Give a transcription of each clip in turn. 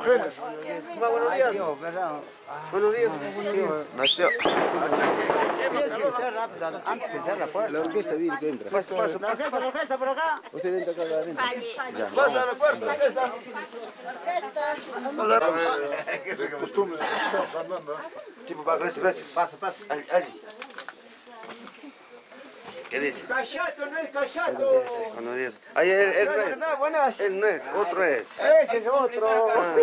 Eugenio. Buenos días. Buenos días. Antes que cierre la puerta. La orquesta dile que entra. Pasa, pasa, La orquesta, la orquesta por acá. Usted entra acá adentro. Pasa la puerta. Costumbre. Fernando. Tipo, va, gracias, gracias. Pasa, pasa. ¿Qué dice? Cachato, no es cachato. Buenos días. Ay, él, él no es. buenas. Él no es, otro es. Ese es otro. Ah,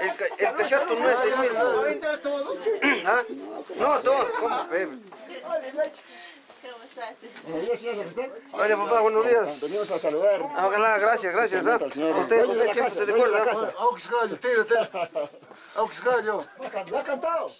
el, el cachato no es el mismo. ¿Entra todo? ¿Ah? No, todo. ¿Cómo? Buenos días, señor. Hola, papá, buenos días. Venimos a saludar. Ah, Ojalá, gracias, gracias. ¿ah? Usted, usted siempre se recuerda. casa. Auxgallo, tírate. Auxgallo. ¿Lo ha cantado?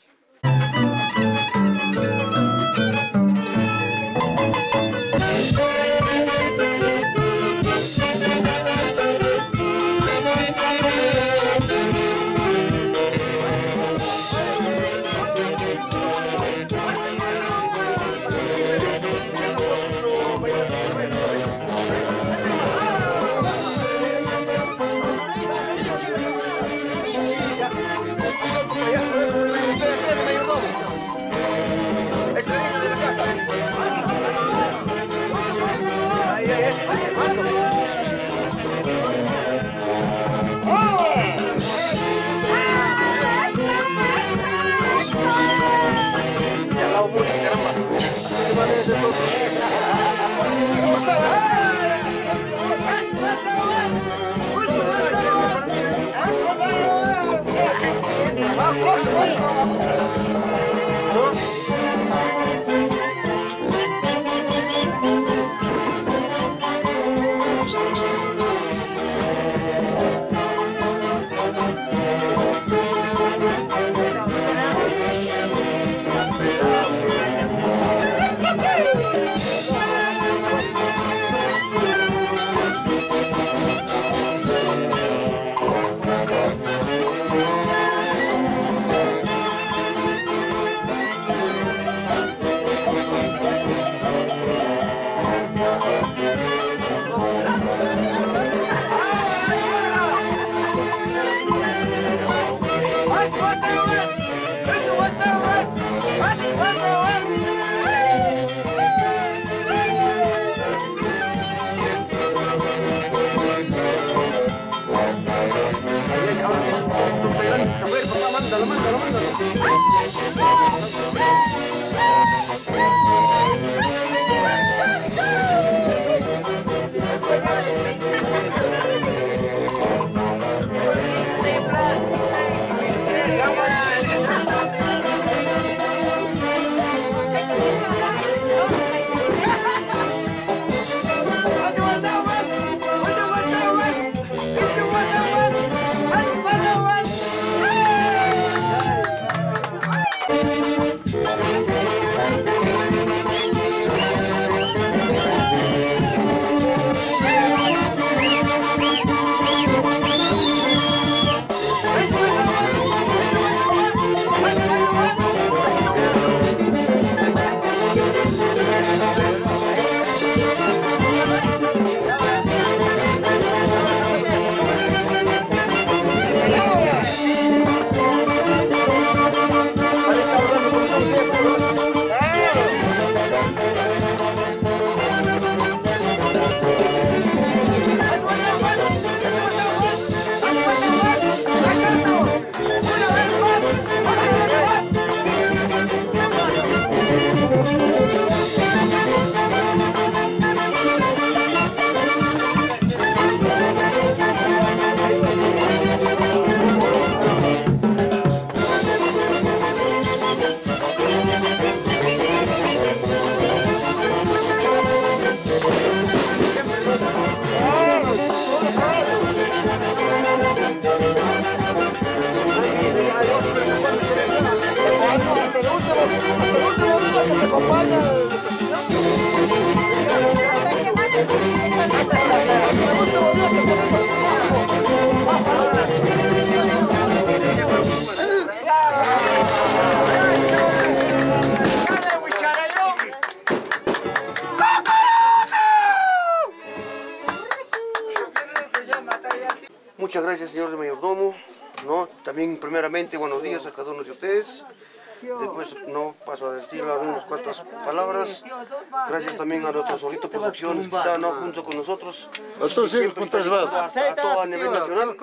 Vas. a, todo a nivel nacional.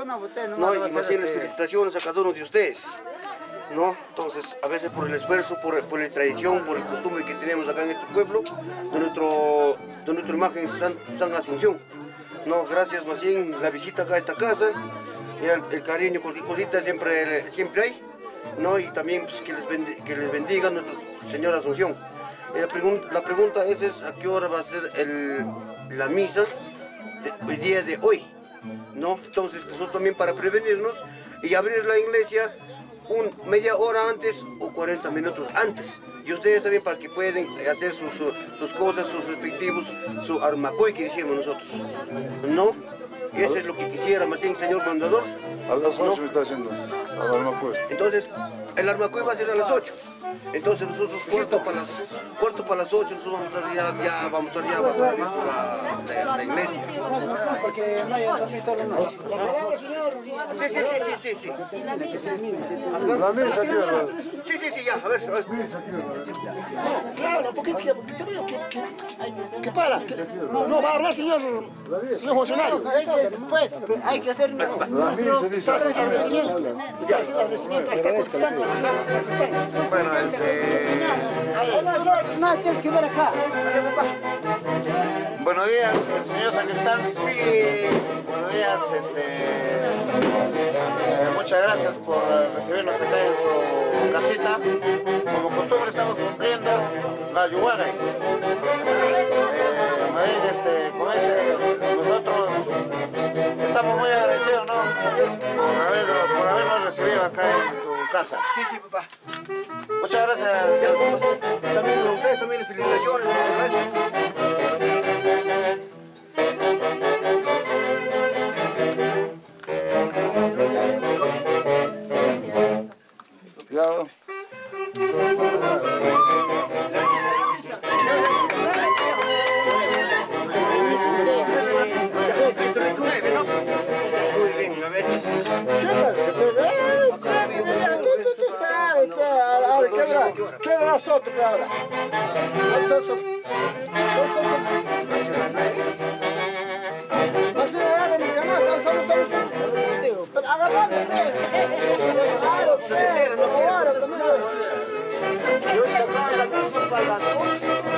¿no? Y más bien las felicitaciones a cada uno de ustedes. ¿no? Entonces, a veces por el esfuerzo, por, por la tradición, por el costumbre que tenemos acá en este pueblo, de, nuestro, de nuestra imagen San, San Asunción. No, gracias más bien la visita acá a esta casa, el, el cariño, cualquier cosita siempre, siempre hay, ¿no? Y también pues, que, les bendi- que les bendiga nuestra Señora Asunción. Y la, pregun- la pregunta es, es a qué hora va a ser el, la misa de- el día de hoy, ¿no? Entonces nosotros también para prevenirnos y abrir la iglesia un, media hora antes o 40 minutos antes. Y ustedes también para que puedan hacer sus, sus, sus cosas, sus respectivos, su armacoy que decíamos nosotros. ¿No? Eso es lo que quisiera, más bien, señor mandador. A las No. 8 está haciendo. A las no pues. Entonces, el armacoy va a ser a las 8. Entonces nosotros cuarto para las, cuarto para las 8 nosotros vamos a estar ya, ya vamos a estar ya bajo la, la- la iglesia. Porque no hay dormir toda la noche. Sí, sí, sí, sí, sí, sí. La misa aquí, ¿verdad? Sí, sí, sí, ya, a ver, a ver. Claro, un poquito, que, que, que, que para. que- no, no, va a hablar, señor, señor funcionario. Que, pues, hay que hacer haciendo agradecimiento. Está haciendo agradecimiento. Está contestando. Este. Buenos días, eh, señor Sacristán. sí, Buenos días, este, eh, muchas gracias por eh, recibirnos acá en su casita. Como costumbre estamos cumpliendo la yuhuaga. este, con ese, nosotros estamos muy agradecidos, ¿no? Por, haber- por habernos acá en su casa. sí, sí, papá. Muchas gracias. Ya, papá, También a ustedes, también las felicitaciones, muchas gracias. salsa sotope ahora. Salsa sotope. Salsa la mesa para las 11.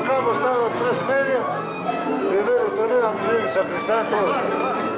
Acá hemos estado tres y media. Primero terminan el sacristán todo.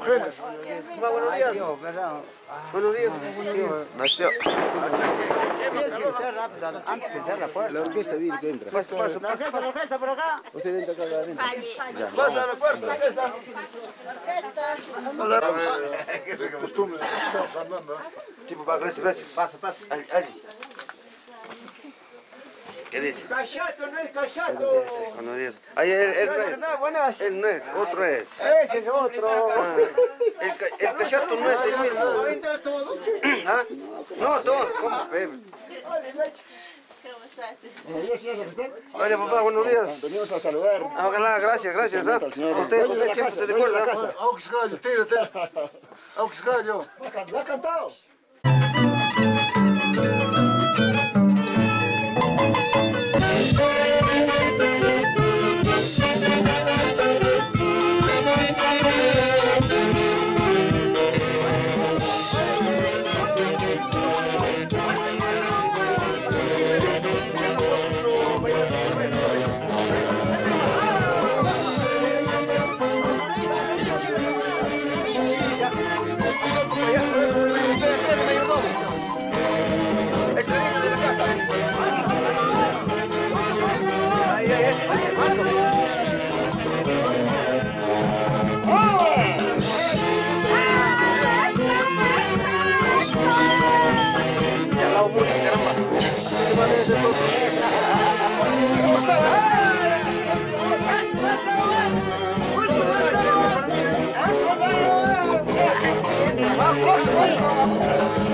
Buenos días. Buenos días. Nació. Tienes que ser rápido antes que cierre la puerta. La orquesta dile que entra. Pasa, pasa, pasa. orquesta, la orquesta por acá. Usted entra acá adentro. Pasa a la puerta, ¿qué está? Costumbre, estamos hablando. ¿eh? Sí, papá, gracias, gracias. Pasa, pasa. Ali, Ali. ¿Qué dice? Cachato, no es cachato. Buenos días. Ay, él, él no es. buenas. Él no es, otro es. Ese es otro. Ah, el, el cachato no es el mismo. ¿Entra todo? ¿Ah? No, todo. ¿Cómo? Buenos días, señor. Hola, papá, buenos días. Venimos a saludar. Ah, Ojalá, gracias, gracias. ¿ah? Usted, usted siempre se recuerda. Aux gallo, tírate. Aux gallo. Lo ha cantado. Gracias.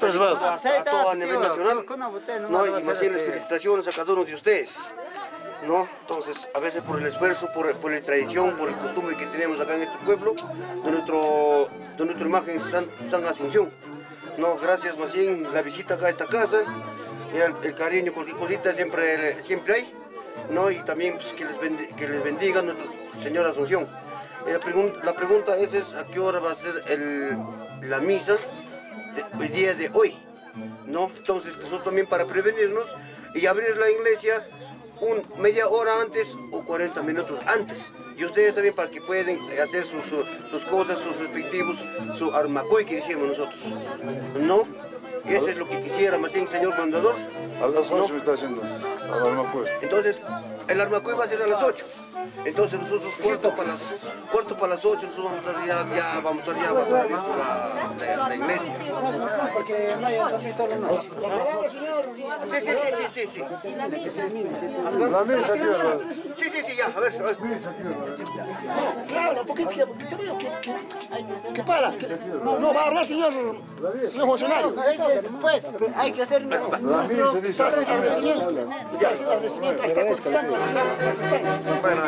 Vas. a, a todo a nivel nacional. ¿no? Y más bien las felicitaciones a cada uno de ustedes. ¿no? Entonces, a veces por el esfuerzo, por, por la tradición, por el costumbre que tenemos acá en este pueblo, de, nuestro, de nuestra imagen San, San Asunción. No, gracias más bien la visita acá a esta casa, y el, el cariño, cualquier cosita siempre, siempre hay, ¿no? Y también pues, que, les bendi- que les bendiga nuestra Señora Asunción. Y la, pregun- la pregunta es, es a qué hora va a ser el- la misa el día de hoy, ¿no? Entonces nosotros también para prevenirnos y abrir la iglesia un media hora antes o 40 minutos antes. Y ustedes también para que puedan hacer sus, sus- sus cosas, sus respectivos, su armacoy que decíamos nosotros. ¿No? Eso es lo que quisiera, más bien, señor mandador. A las No. 8 está haciendo. A las no pues. Entonces, el armacoy va a ser a las 8. Entonces nosotros cuarto para las, cuarto para las 8 nosotros vamos a estar ya, ya vamos a estar ya bajo la, la- la iglesia. Porque no hay. Sí, sí, sí, sí, sí, sí. La misa aquí, ¿verdad? Sí, sí, sí, ya, a ver, a ver. Claro, un poquito, que, que, que, que, que para. que- no, no, va a hablar, señor, señor funcionario. Que después hay que hacer el agradecimiento. Está haciendo el agradecimiento. Está contestando. Está Bueno, este, No, tienes que acá.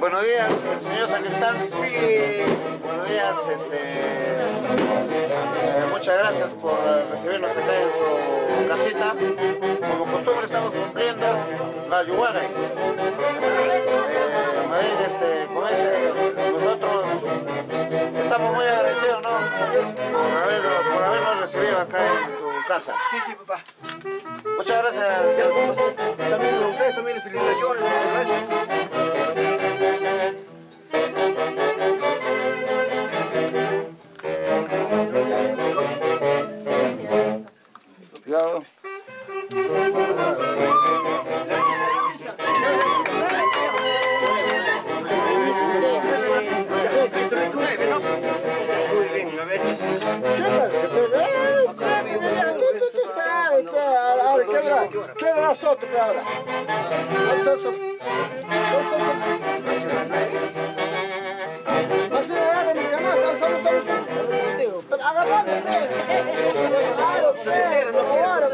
Buenos días, eh, señor Sacristán. Sí, Buenos días, este, eh, muchas gracias por recibirnos acá en su casita. Como costumbre estamos cumpliendo la bien, este, con ese, nosotros estamos muy agradecidos, ¿no? Por, haber- por acá en su casa. sí, sí, papá. Muchas gracias. Ya, también a ustedes también felicitaciones, muchas gracias. Agarrando, pe. Claro, pe. Claro,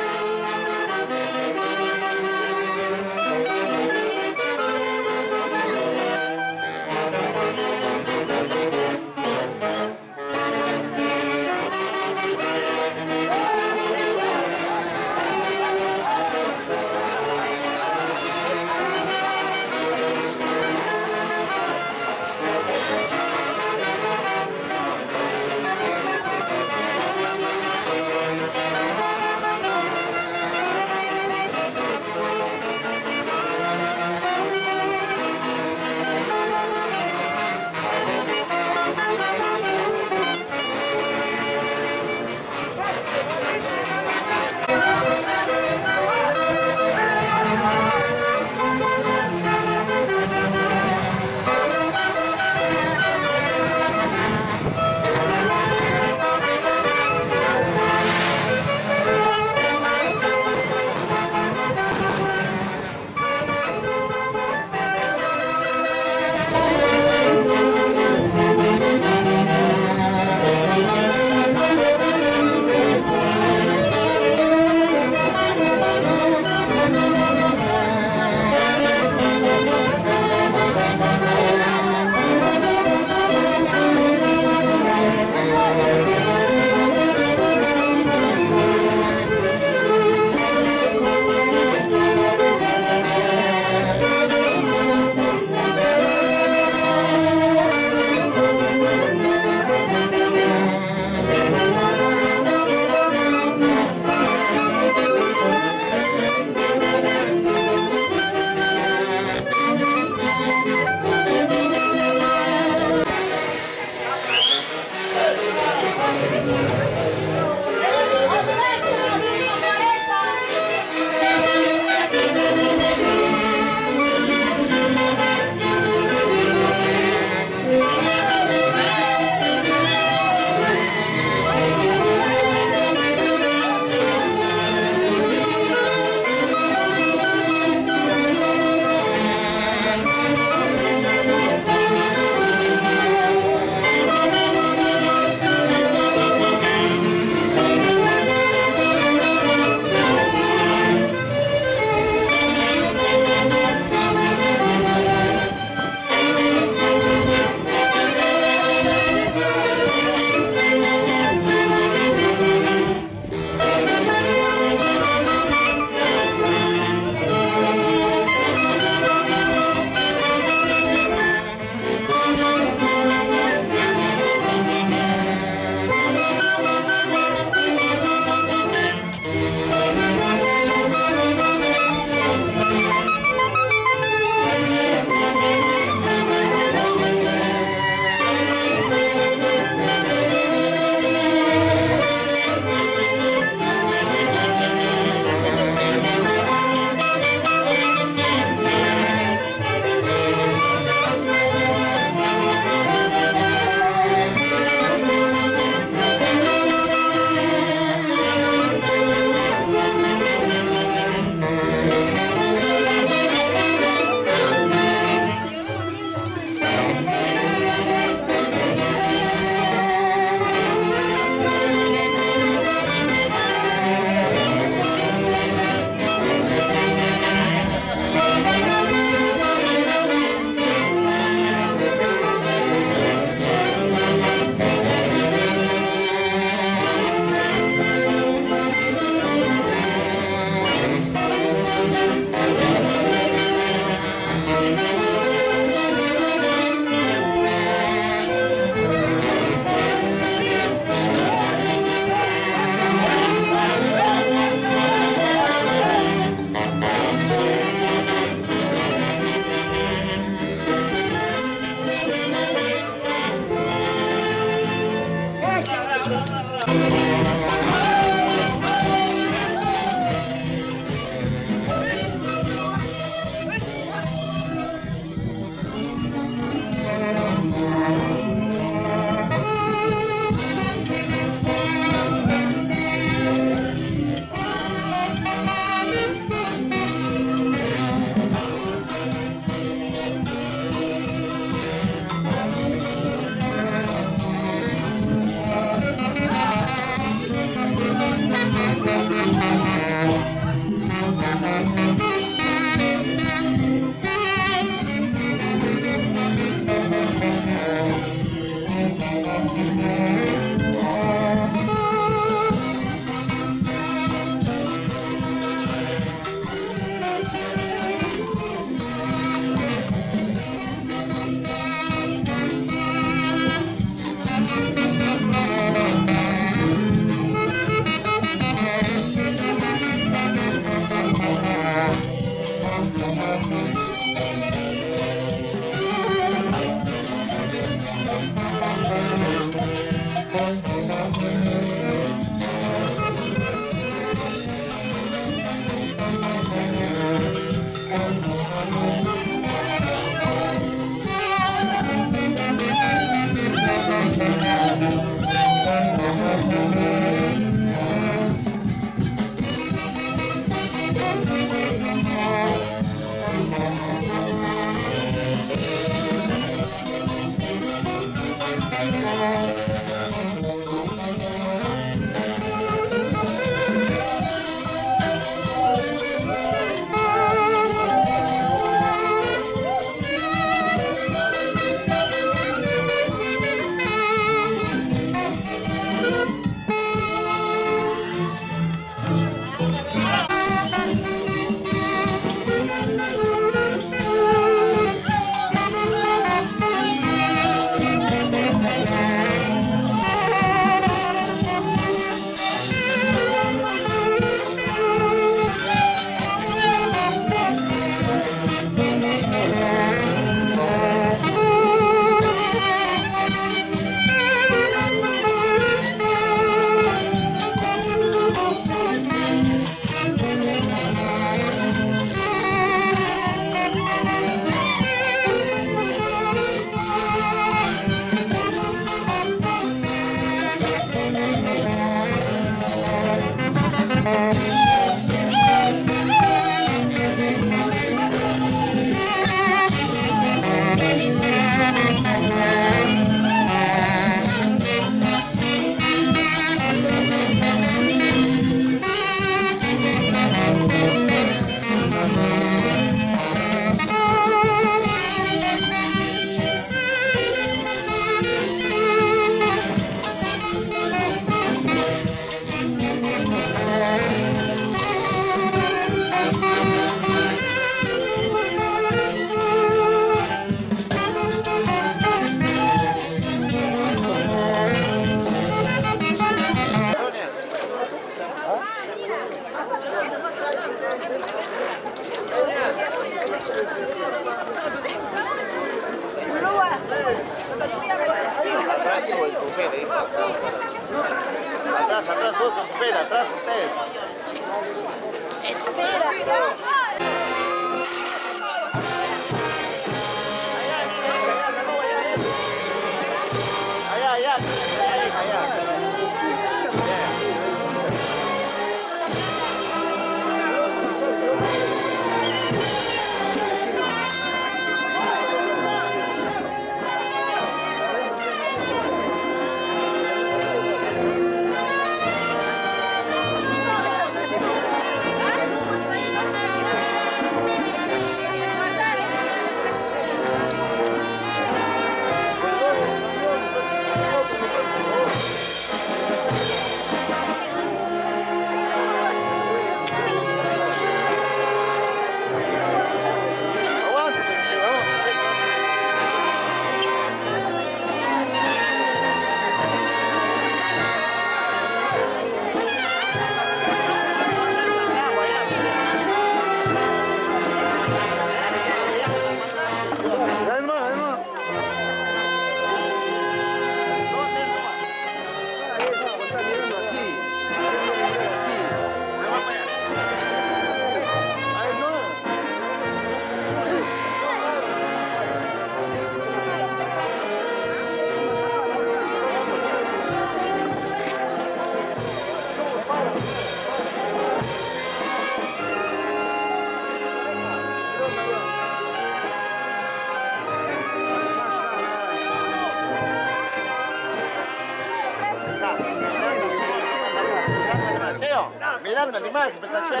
mi-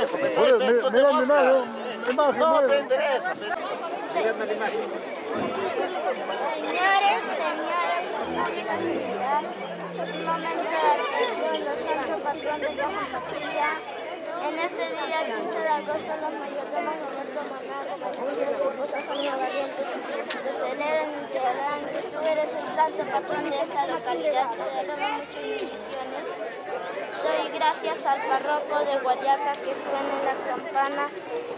mi imagen, imagen, No, endereza, mirando la imagen. Señores, señores, momento de patrón de la familia. En este día, 15 de agosto, los mayordomos de nuestro monarca, de esposa Sonia Valiente, se celebran y te harán que tú eres el santo patrón de esta localidad. Te daremos muchas bendiciones. Doy gracias al párroco de Guayaca que suene la campana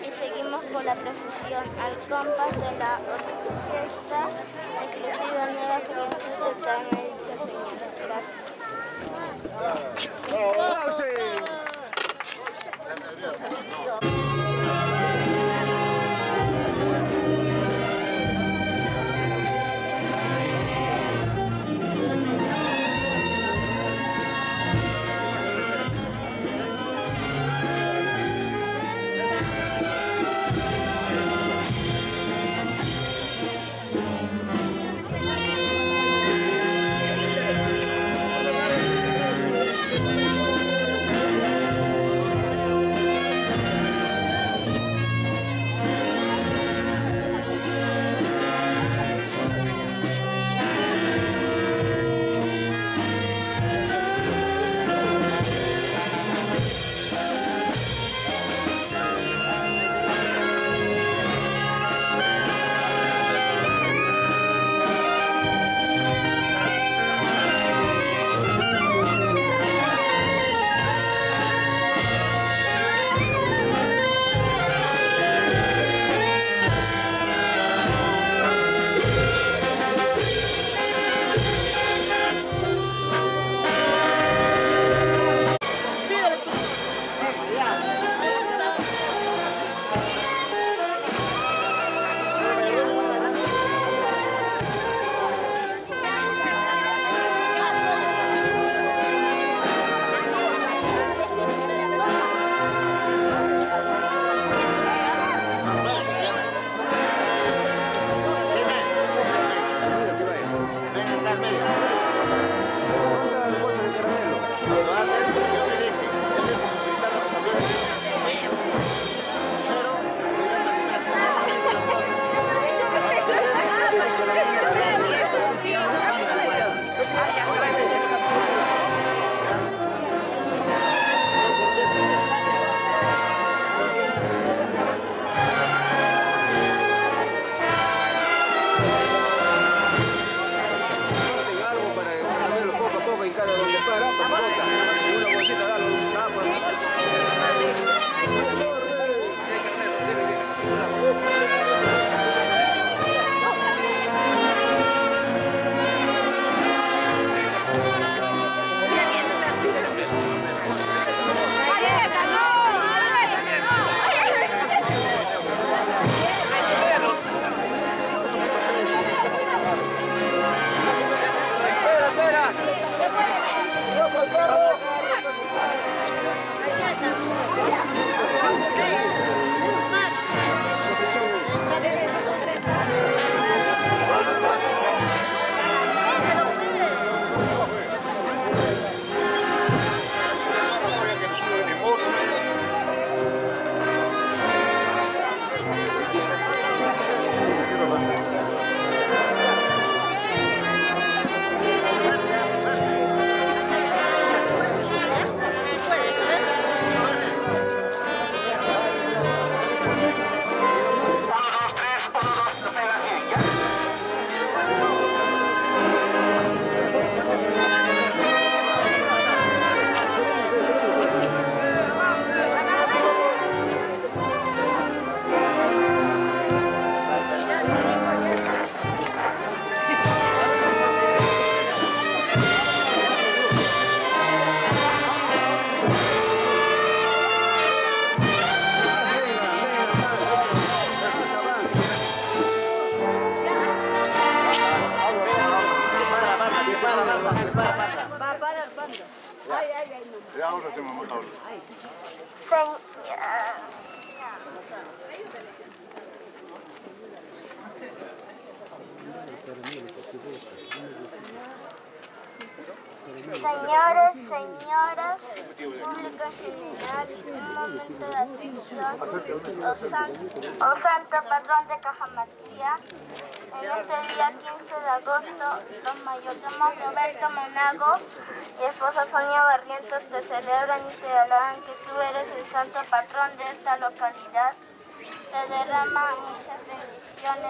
y seguimos por la procesión. Al compás de la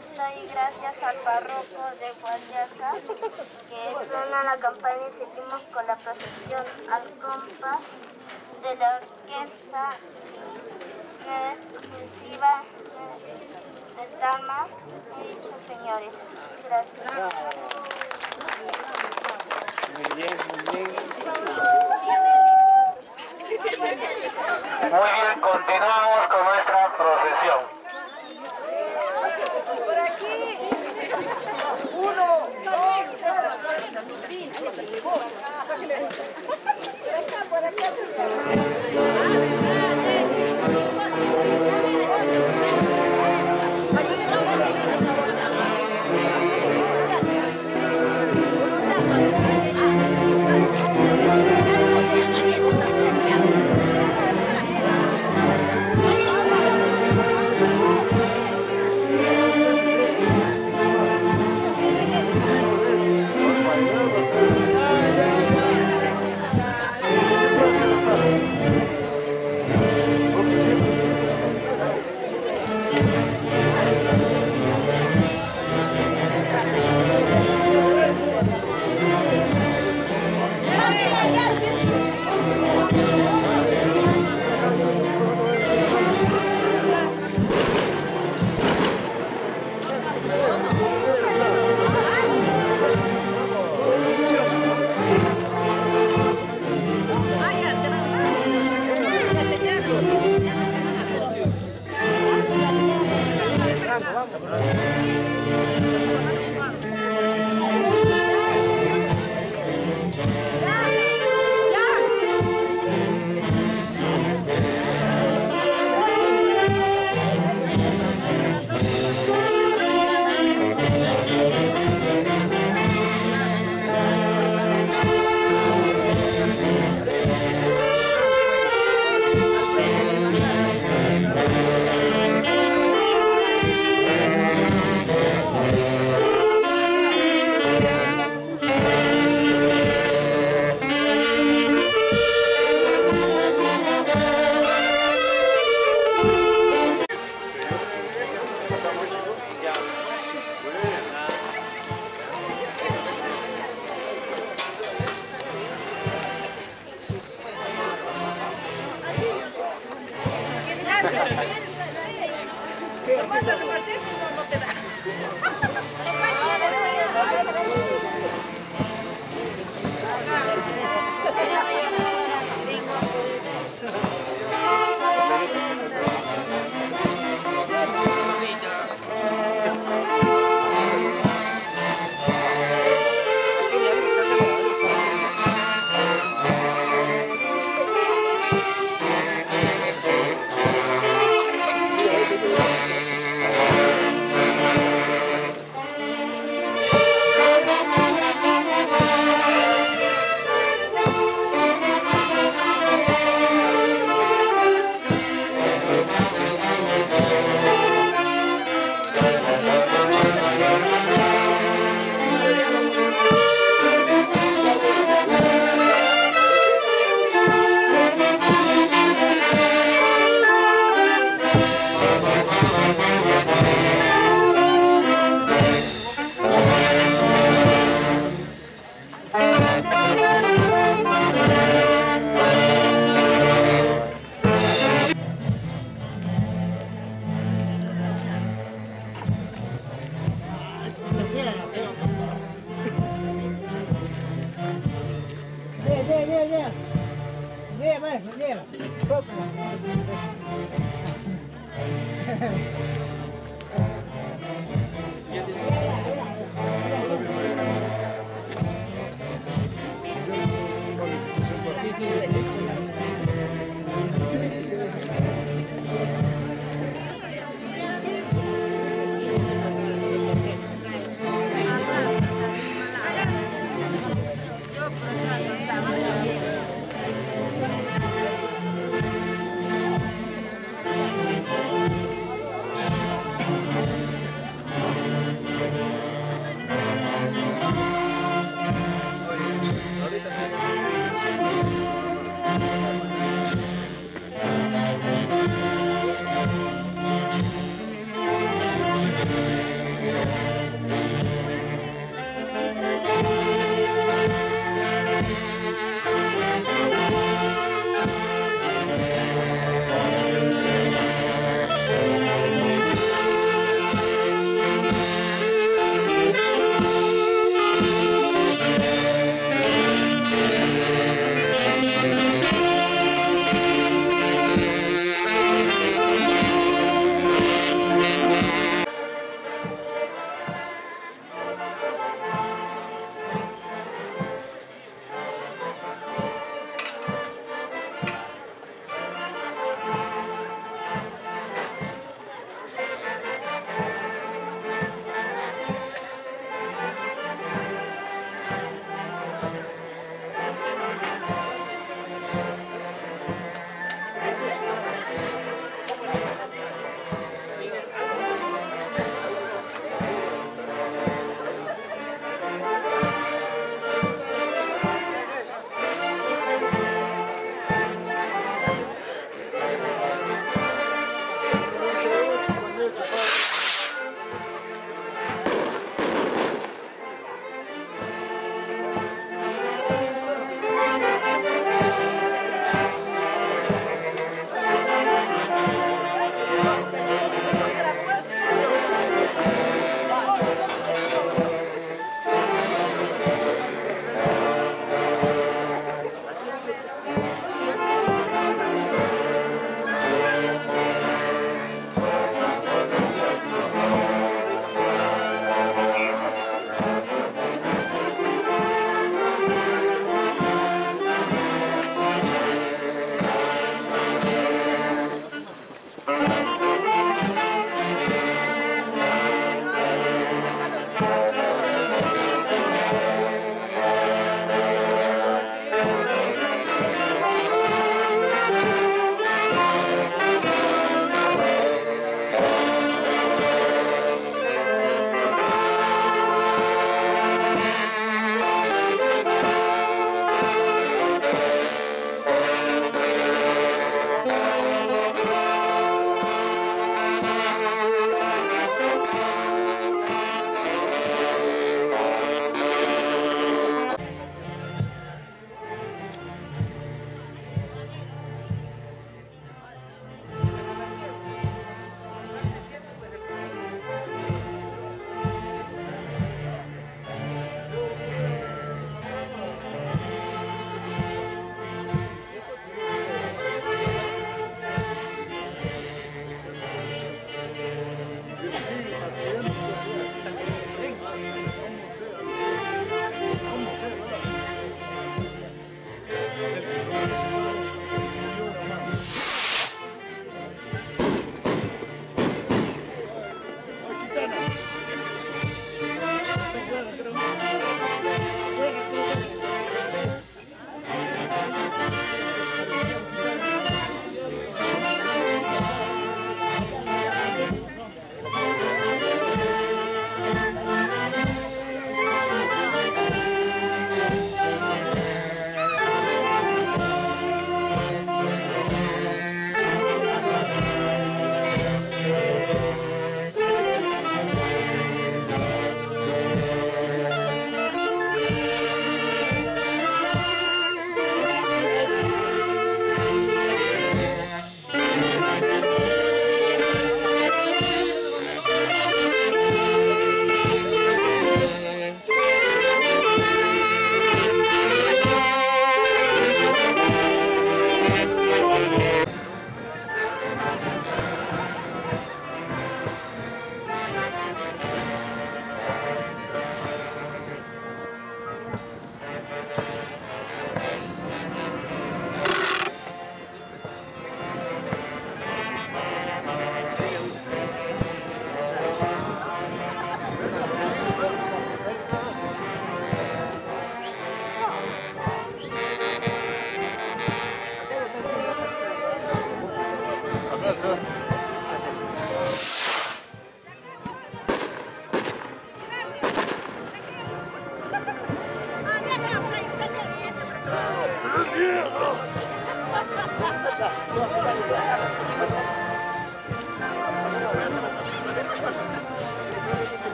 bendiciones. Doy gracias al párroco de Guayaca que suena la campaña y seguimos con la procesión al compás de la orquesta exclusiva de Tama. He dicho señores. Gracias. Muy bien, continuamos con nuestra procesión. Por acá, por acá.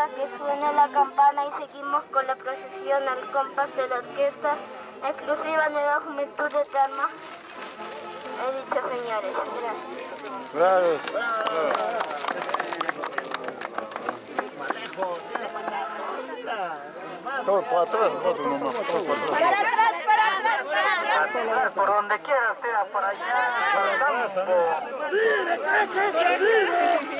hasta que suene la campana y seguimos con la procesión al compás de la orquesta exclusiva de la Juventud de Tama. He dicho señores, gracias. Bravo. Todo para atrás, para atrás, para atrás, Por donde quieras, sea por allá, para el campo.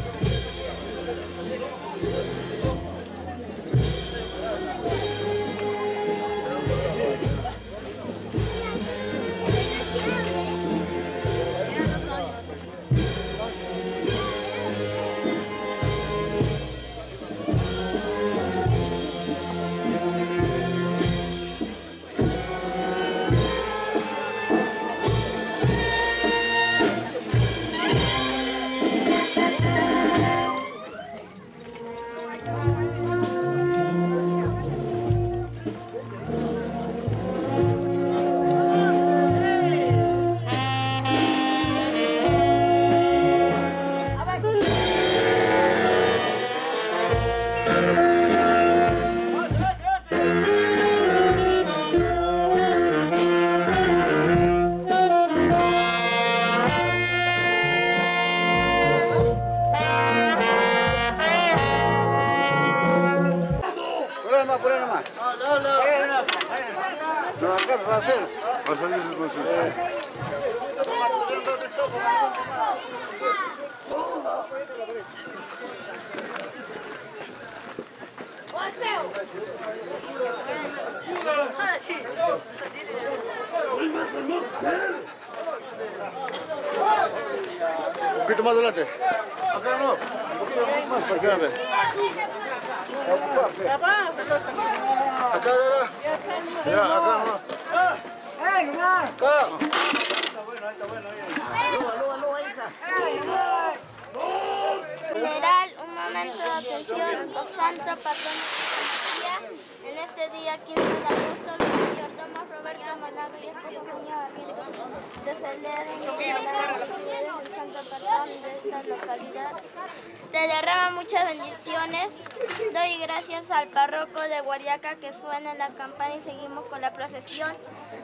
procesión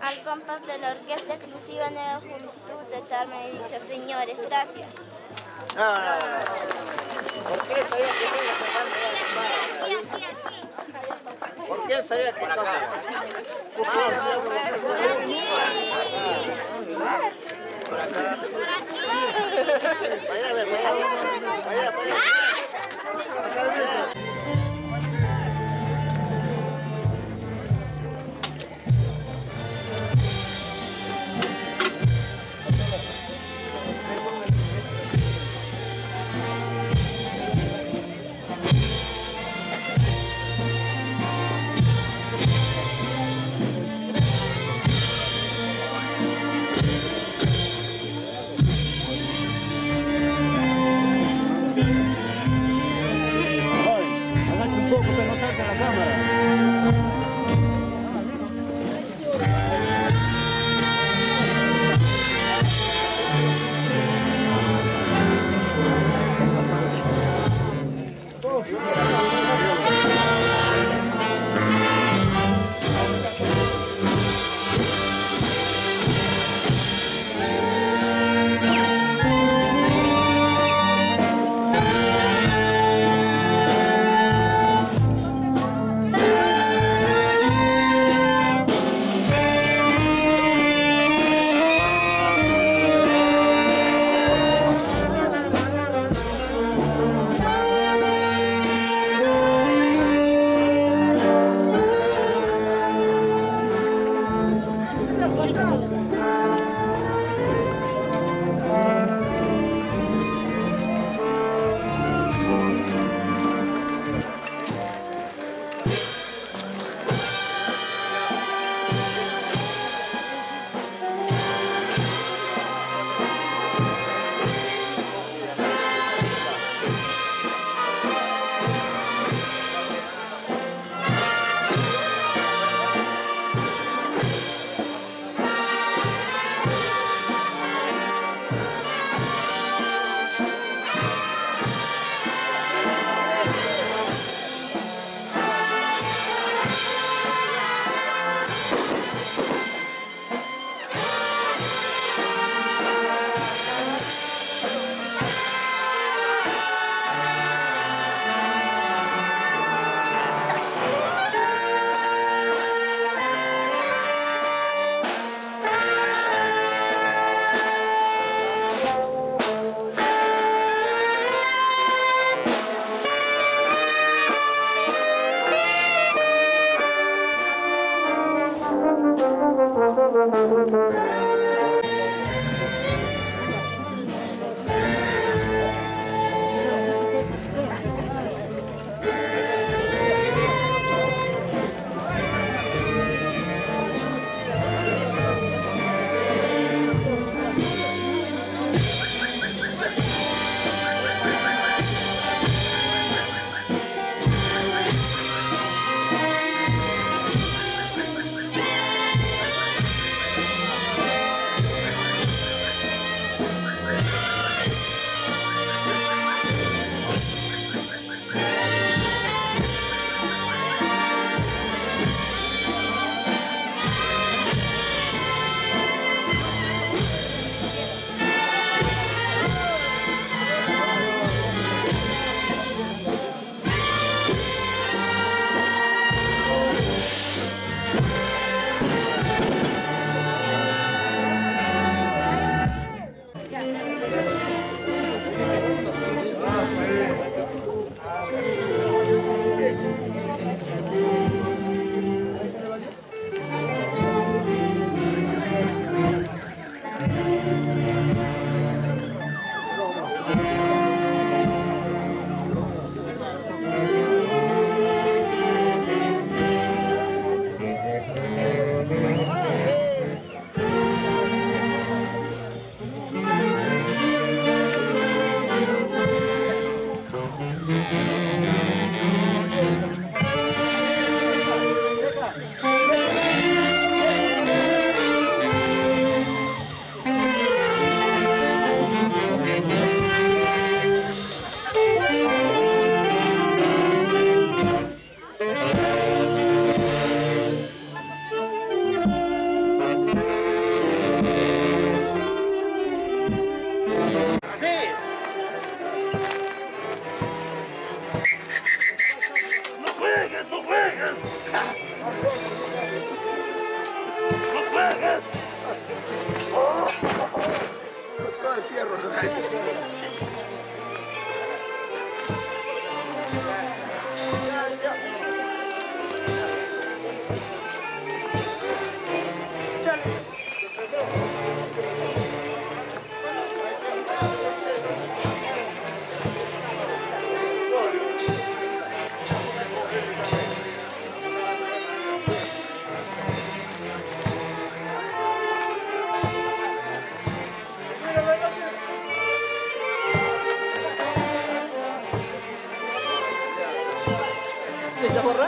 al compás de la Orquesta Exclusiva Nueva Juventud de Tarme. He dicho, señores, gracias. ¿Por qué está allá? ¿Qué está allá? ¿Por qué está allá? ¿Qué cosa? Vaya, vaya, vaya, vaya, vaya.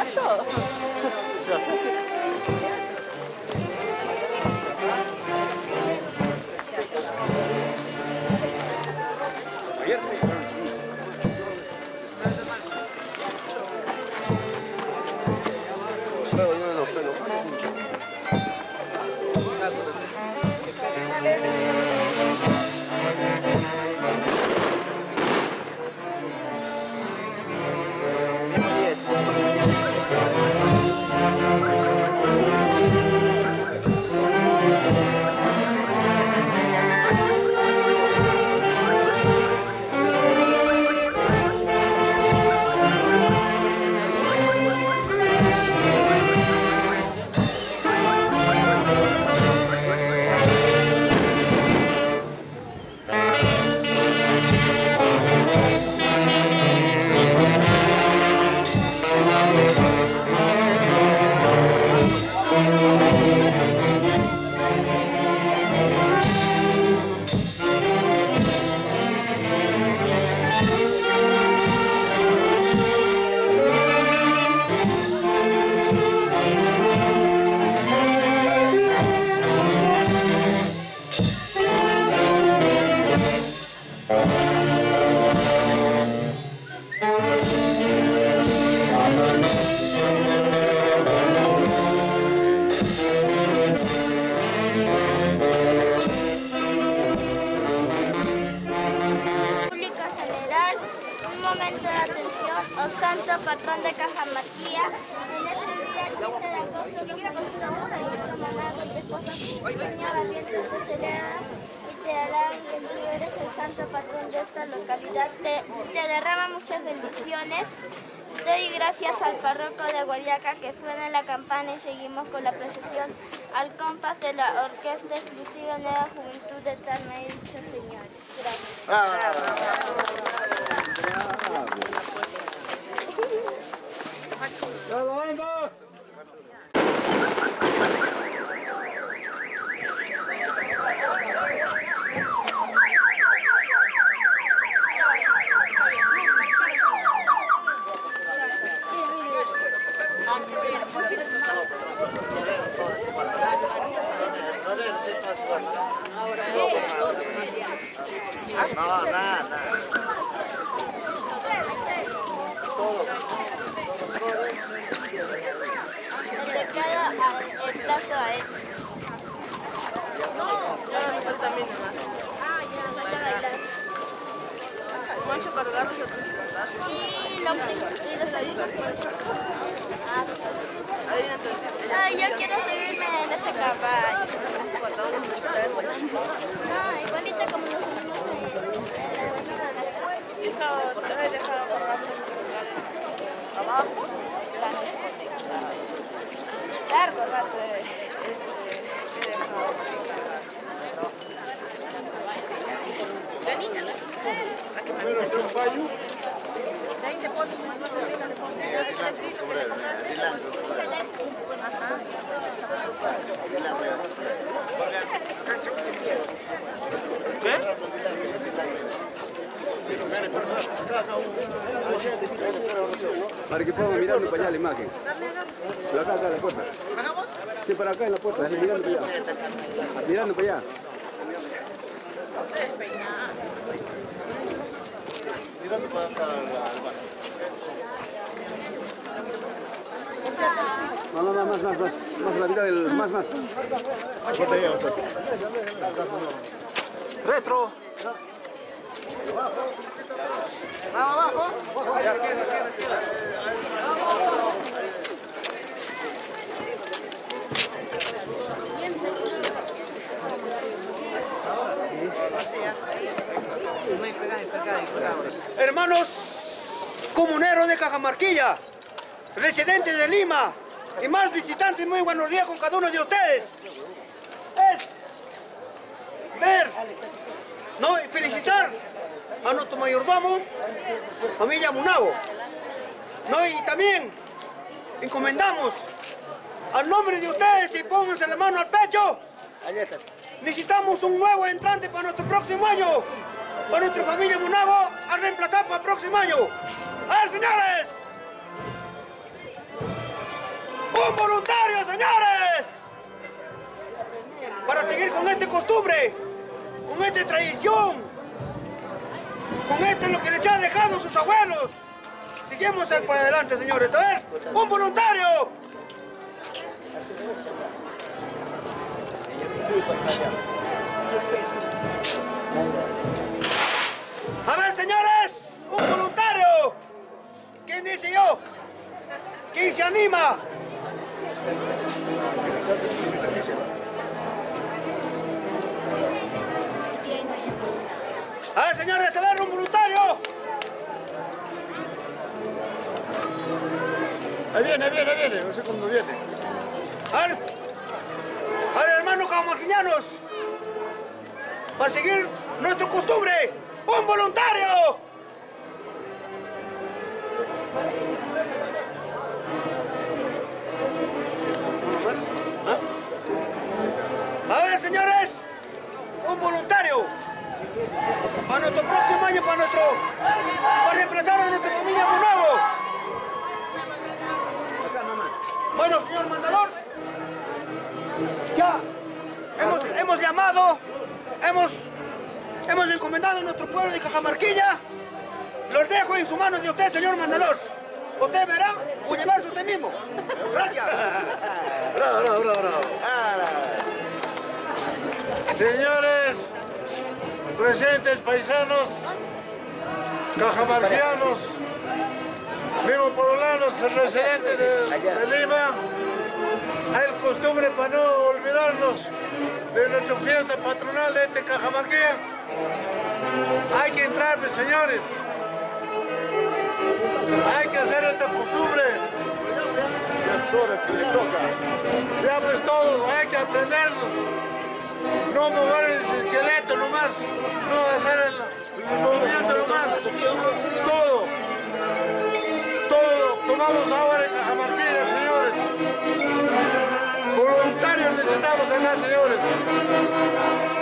瘦う。La imagen. Pero acá, acá, en la puerta. Sí, para acá en la puerta, sí, mirando para allá. Mirando para allá. Mirando para acá al al bar. Más, más, más, más, más. Más a la mitad del. Más, más. Retro. Abajo. Hermanos comuneros de Cajamarquilla, residentes de Lima y más visitantes, muy buenos días con cada uno de ustedes. Es ver, no, felicitar a nuestro mayordomo, familia Munago. No, y también encomendamos al nombre de ustedes y pónganse la mano al pecho. Necesitamos un nuevo entrante para nuestro próximo año. Para nuestra familia Monago a reemplazar para el próximo año. ¡A ver, señores! ¡Un voluntario, señores! Para seguir con esta costumbre, con esta tradición, con esto lo que les han dejado sus abuelos. Seguimos para adelante, señores. A ver, un voluntario. A ver, señores, un voluntario. ¿Quién dice yo? ¿Quién se anima? A ver, señores, a ver, un voluntario. Ahí viene, ahí viene, ahí viene, no sé cuándo viene. A ver, hermanos camarquiñanos, para seguir nuestra costumbre, un voluntario. A ver, señores, un voluntario. Para nuestro próximo año, para nuestro, para reemplazar a nuestra familia Monago. Bueno, señor mandador, ya hemos, hemos llamado, hemos, hemos encomendado a nuestro pueblo de Cajamarquilla. Los dejo en sus manos de usted, señor mandador. Usted verá o llevarse usted mismo. Gracias. Bravo, bravo, bravo, bravo. Señores, presentes paisanos, cajamarquianos, mismo porolanos residentes de, de Lima, hay costumbre para no olvidarnos de nuestra fiesta patronal de este Cajamarquía. Hay que entrar, mis señores. Hay que hacer esta costumbre. Es hora que le toca. Ya pues todos, hay que aprendernos. No mover el esqueleto nomás, no hacer el, el movimiento nomás. Todo. Todo tomamos ahora en Cajamarquilla, necesitamos acá, señores.